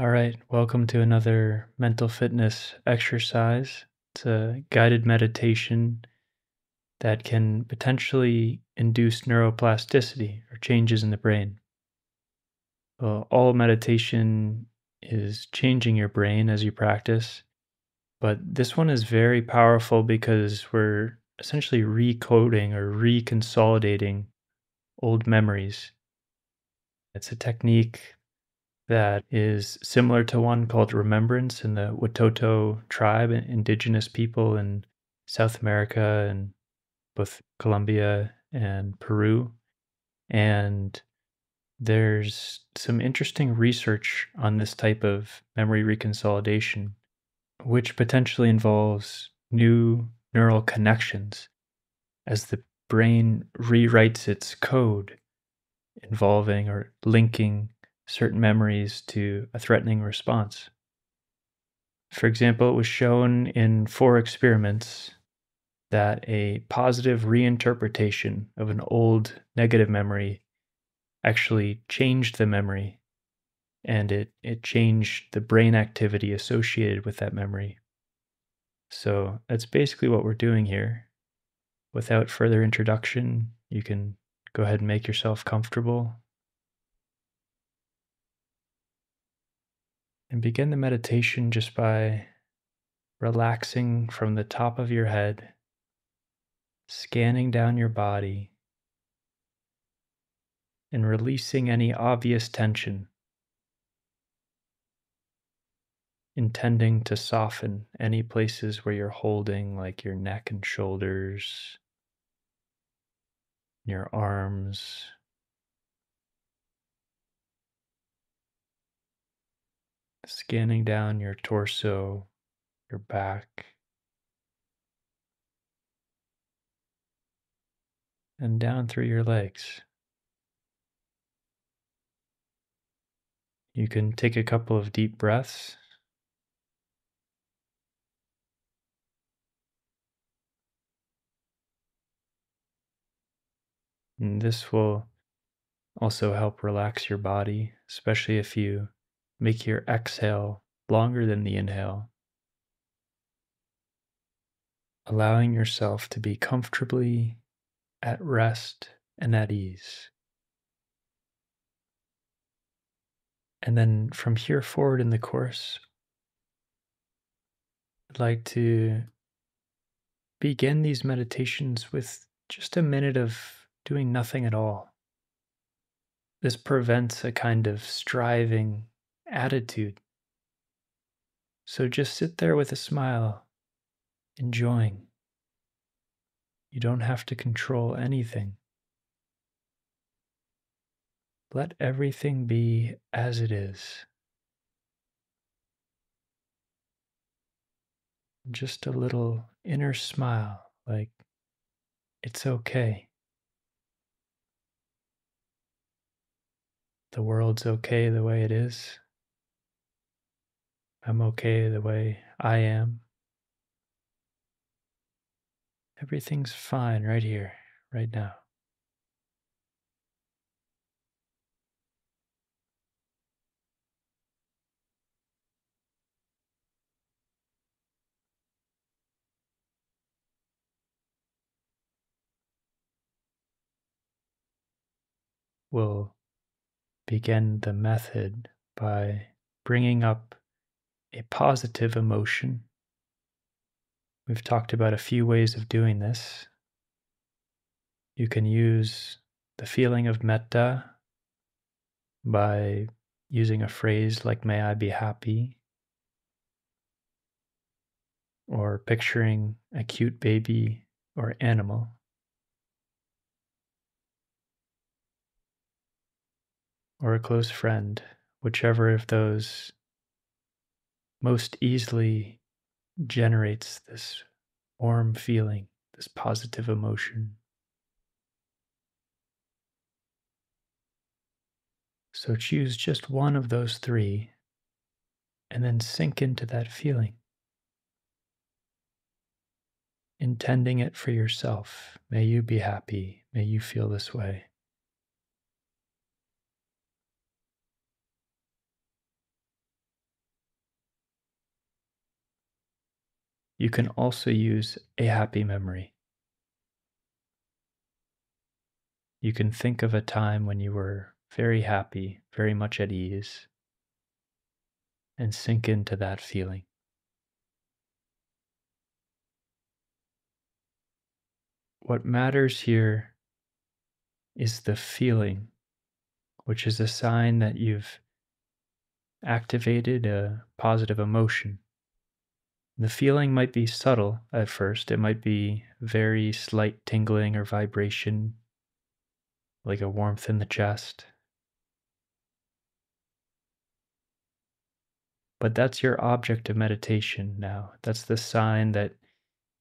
All right, welcome to another mental fitness exercise. It's a guided meditation that can potentially induce neuroplasticity or changes in the brain. All meditation is changing your brain as you practice, but this one is very powerful because we're essentially recoding or reconsolidating old memories. It's a technique that is similar to one called Remembrance in the Witoto tribe, indigenous people in South America and both Colombia and Peru. And there's some interesting research on this type of memory reconsolidation, which potentially involves new neural connections as the brain rewrites its code involving or linking certain memories to a threatening response. For example, it was shown in four experiments that a positive reinterpretation of an old negative memory actually changed the memory and it, it changed the brain activity associated with that memory. So that's basically what we're doing here. Without further introduction, you can go ahead and make yourself comfortable And begin the meditation just by relaxing from the top of your head, scanning down your body, and releasing any obvious tension, intending to soften any places where you're holding, like your neck and shoulders, your arms, scanning down your torso, your back, and down through your legs. You can take a couple of deep breaths. And this will also help relax your body, especially if you Make your exhale longer than the inhale, allowing yourself to be comfortably at rest and at ease. And then from here forward in the course, I'd like to begin these meditations with just a minute of doing nothing at all. This prevents a kind of striving attitude. So just sit there with a smile, enjoying. You don't have to control anything. Let everything be as it is. Just a little inner smile, like it's okay. The world's okay the way it is. I'm okay the way I am. Everything's fine right here, right now. We'll begin the method by bringing up a positive emotion. We've talked about a few ways of doing this. You can use the feeling of metta by using a phrase like, May I be happy, or picturing a cute baby or animal. Or a close friend, whichever of those most easily generates this warm feeling, this positive emotion. So choose just one of those three and then sink into that feeling, intending it for yourself. May you be happy. May you feel this way. You can also use a happy memory. You can think of a time when you were very happy, very much at ease, and sink into that feeling. What matters here is the feeling, which is a sign that you've activated a positive emotion. The feeling might be subtle at first, it might be very slight tingling or vibration, like a warmth in the chest. But that's your object of meditation now. That's the sign that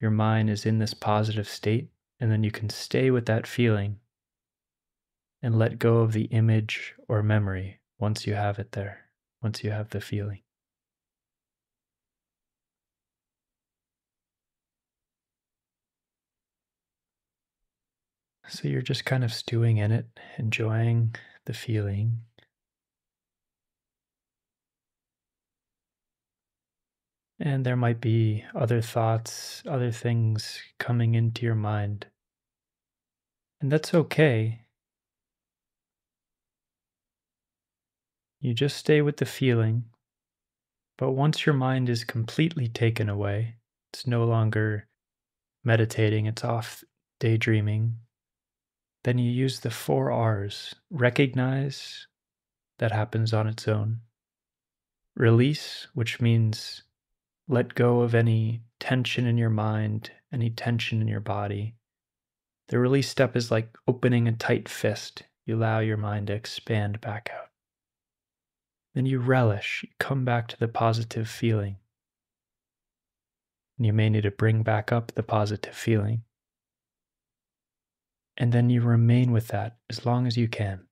your mind is in this positive state and then you can stay with that feeling and let go of the image or memory once you have it there, once you have the feeling. So you're just kind of stewing in it, enjoying the feeling. And there might be other thoughts, other things coming into your mind. And that's okay. You just stay with the feeling. But once your mind is completely taken away, it's no longer meditating, it's off daydreaming, then you use the four R's recognize, that happens on its own, release, which means let go of any tension in your mind, any tension in your body. The release step is like opening a tight fist. You allow your mind to expand back out. Then you relish, you come back to the positive feeling. And you may need to bring back up the positive feeling. And then you remain with that as long as you can.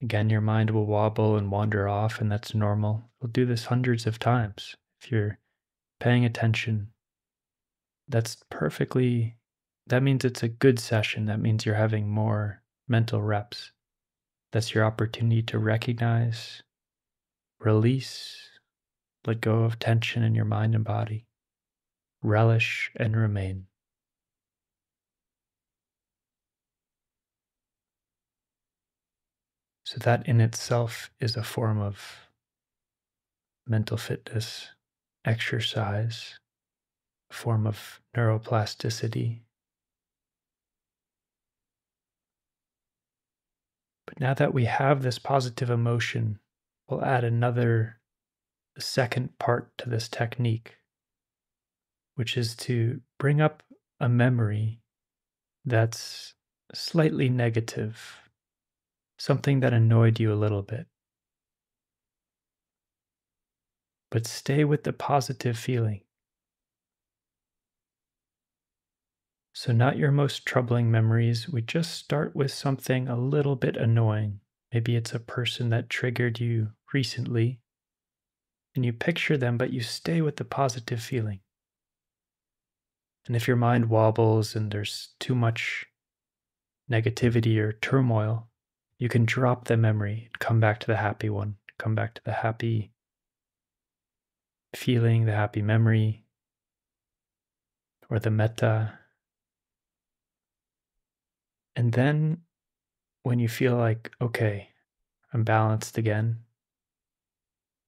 Again, your mind will wobble and wander off, and that's normal. We'll do this hundreds of times. If you're paying attention, that's perfectly, that means it's a good session. That means you're having more mental reps. That's your opportunity to recognize, release, let go of tension in your mind and body, relish, and remain. So, that in itself is a form of mental fitness, exercise, a form of neuroplasticity. But now that we have this positive emotion, we'll add another second part to this technique, which is to bring up a memory that's slightly negative something that annoyed you a little bit. But stay with the positive feeling. So, not your most troubling memories. We just start with something a little bit annoying. Maybe it's a person that triggered you recently, and you picture them, but you stay with the positive feeling. And if your mind wobbles and there's too much negativity or turmoil, you can drop the memory and come back to the happy one, come back to the happy feeling, the happy memory, or the metta. And then when you feel like, okay, I'm balanced again,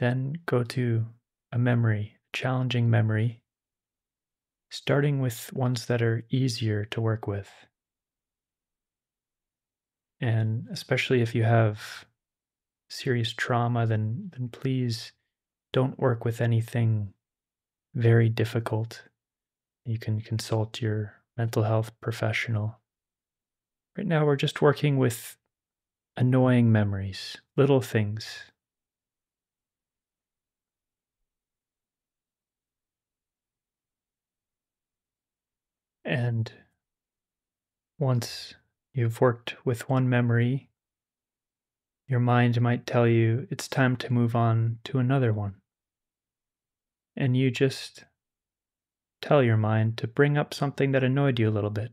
then go to a memory, challenging memory, starting with ones that are easier to work with. And especially if you have serious trauma, then, then please don't work with anything very difficult. You can consult your mental health professional. Right now, we're just working with annoying memories, little things. And once You've worked with one memory. Your mind might tell you it's time to move on to another one. And you just tell your mind to bring up something that annoyed you a little bit.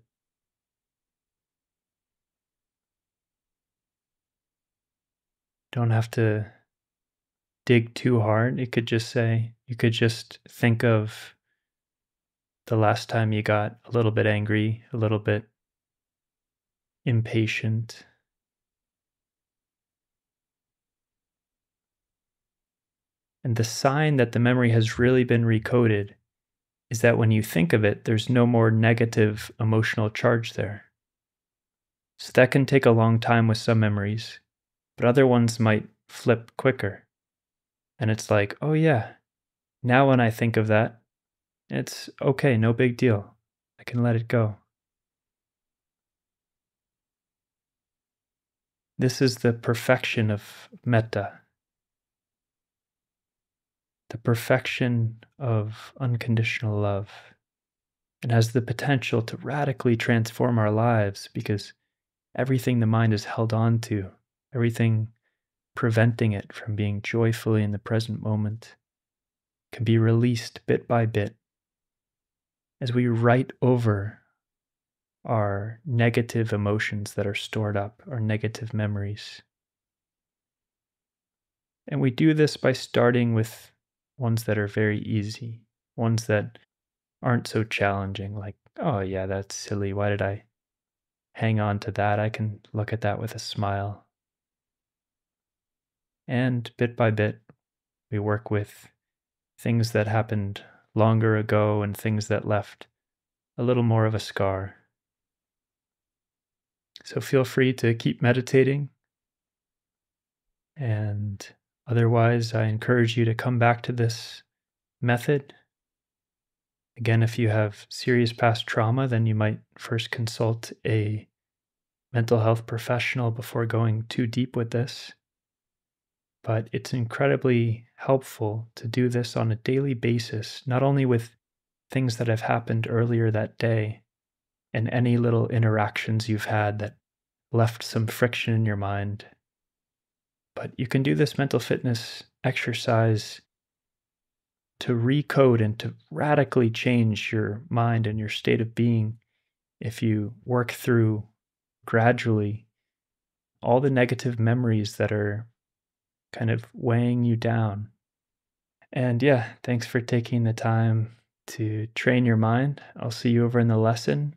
Don't have to dig too hard. It could just say, you could just think of the last time you got a little bit angry, a little bit impatient. And the sign that the memory has really been recoded is that when you think of it, there's no more negative emotional charge there. So that can take a long time with some memories, but other ones might flip quicker. And it's like, oh yeah, now when I think of that, it's okay, no big deal. I can let it go. This is the perfection of metta, the perfection of unconditional love. It has the potential to radically transform our lives because everything the mind is held on to, everything preventing it from being joyfully in the present moment, can be released bit by bit as we write over our negative emotions that are stored up, our negative memories. And we do this by starting with ones that are very easy, ones that aren't so challenging, like, oh, yeah, that's silly. Why did I hang on to that. I can look at that with a smile. And bit by bit, we work with things that happened longer ago and things that left a little more of a scar. So feel free to keep meditating. And otherwise, I encourage you to come back to this method. Again, if you have serious past trauma, then you might first consult a mental health professional before going too deep with this. But it's incredibly helpful to do this on a daily basis, not only with things that have happened earlier that day and any little interactions you've had that left some friction in your mind, but you can do this mental fitness exercise to recode and to radically change your mind and your state of being if you work through gradually all the negative memories that are kind of weighing you down. And yeah, thanks for taking the time to train your mind. I'll see you over in the lesson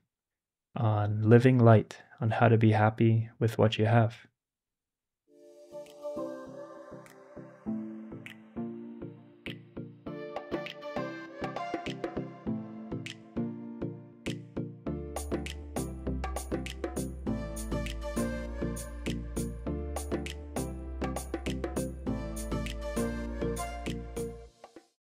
on living light, on how to be happy with what you have.